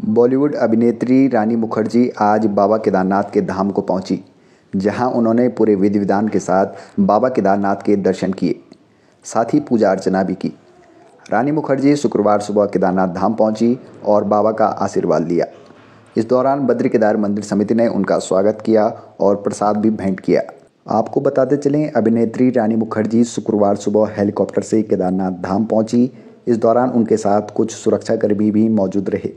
बॉलीवुड अभिनेत्री रानी मुखर्जी आज बाबा केदारनाथ के धाम को पहुँची, जहाँ उन्होंने पूरे विधि विधान के साथ बाबा केदारनाथ के दर्शन किए, साथ ही पूजा अर्चना भी की। रानी मुखर्जी शुक्रवार सुबह केदारनाथ धाम पहुँची और बाबा का आशीर्वाद लिया। इस दौरान बद्री केदार मंदिर समिति ने उनका स्वागत किया और प्रसाद भी भेंट किया। आपको बताते चलें, अभिनेत्री रानी मुखर्जी शुक्रवार सुबह हेलीकॉप्टर से केदारनाथ धाम पहुँची। इस दौरान उनके साथ कुछ सुरक्षाकर्मी भी मौजूद रहे।